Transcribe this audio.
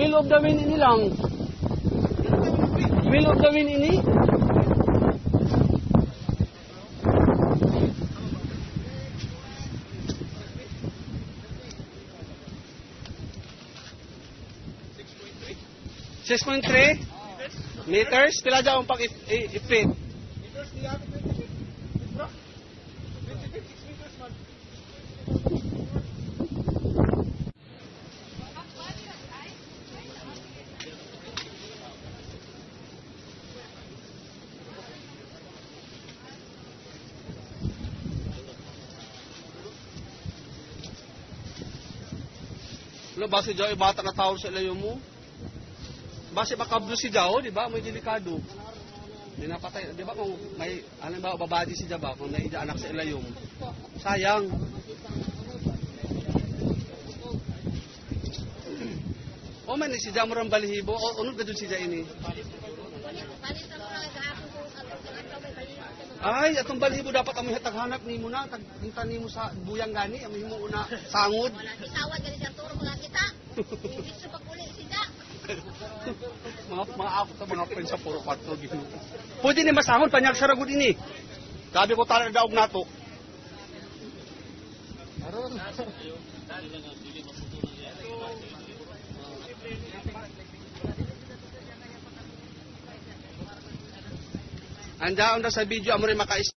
Will of the wind ini lang. Will of the wind ini. Six point three meters. Pila dyan ang pag i-fit? Ano ba si Joe, bata na tao sa ilayo mo? Base makablo si Jao, di ba? May delikado. May napatay, di ba kung may, ano ba, babaji si Jaba, kung may anak sa ilayong. Sayang. O man, si Jamo rin balihibo. O, unod ka dun si Ja ini. Ay, atong balihibo dapat amoy hatag-hanap ni mo na. Tagpunta ni mo sa buyang gani. Amoy mo una sangod. Wala kisawad gani sa turo mga kita. Hindi sa paguli sida. mga mga ako to mga friends sa puro kwarto gitu. Pwede ni masahon panyag sa ragod ini. Sabi ko tala daog nato. Andaon na sa video amo rin makais